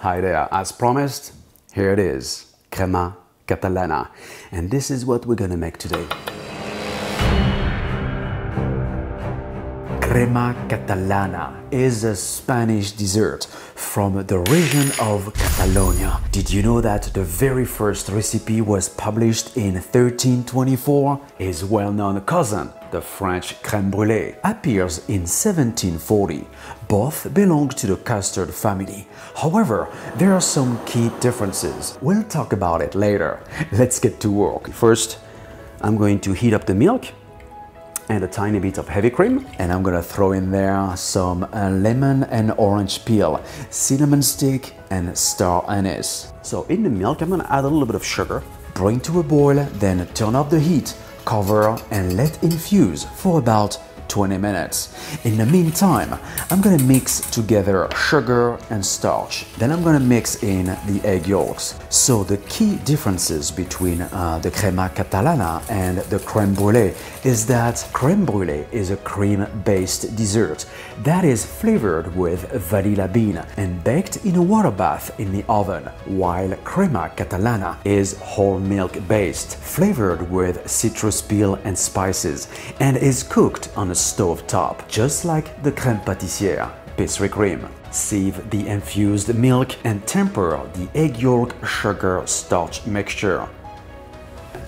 Hi there, as promised, here it is, crema catalana. And this is what we're gonna make today. Crema catalana is a Spanish dessert from the region of Catalonia. Did you know that the very first recipe was published in 1324? His well-known cousin, the French crème brûlée, appears in 1740. Both belong to the custard family. However, there are some key differences. We'll talk about it later. Let's get to work. First, I'm going to heat up the milk and a tiny bit of heavy cream and I'm gonna throw in there some uh, lemon and orange peel, cinnamon stick and star anise. So in the milk I'm gonna add a little bit of sugar, bring to a boil, then turn up the heat, cover and let infuse for about 20 minutes. In the meantime, I'm gonna mix together sugar and starch. Then I'm gonna mix in the egg yolks. So the key differences between uh, the crema catalana and the creme brulee is that creme brulee is a cream-based dessert that is flavored with vanilla bean and baked in a water bath in the oven, while crema catalana is whole milk based, flavored with citrus peel and spices, and is cooked on a stove top, just like the crème pâtissière, pastry cream. Sieve the infused milk and temper the egg yolk sugar starch mixture.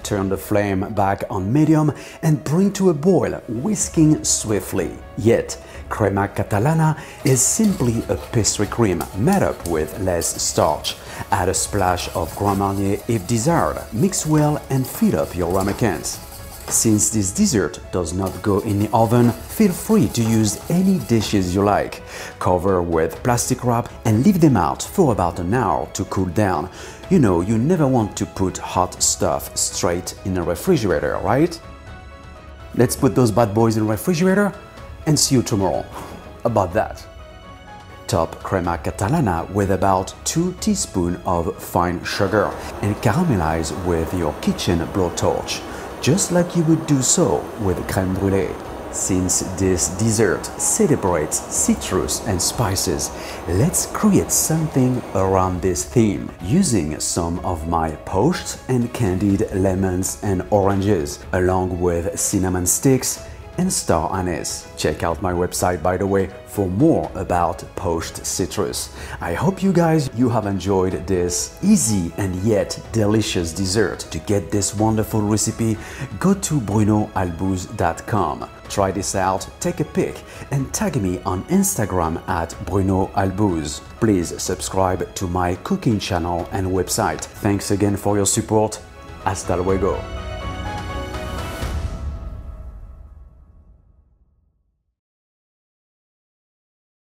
Turn the flame back on medium and bring to a boil, whisking swiftly. Yet, crema catalana is simply a pastry cream made up with less starch. Add a splash of Grand Marnier if desired. Mix well and fill up your ramekins. Since this dessert does not go in the oven, feel free to use any dishes you like. Cover with plastic wrap and leave them out for about an hour to cool down. You know, you never want to put hot stuff straight in a refrigerator, right? Let's put those bad boys in the refrigerator and see you tomorrow about that. Top crema catalana with about 2 teaspoons of fine sugar and caramelize with your kitchen blowtorch just like you would do so with crème brûlée. Since this dessert celebrates citrus and spices, let's create something around this theme using some of my poached and candied lemons and oranges, along with cinnamon sticks and star anise. Check out my website by the way for more about poached citrus. I hope you guys you have enjoyed this easy and yet delicious dessert. To get this wonderful recipe, go to brunoalbouze.com. Try this out, take a pic and tag me on Instagram at Bruno Albouze. Please subscribe to my cooking channel and website. Thanks again for your support. Hasta luego.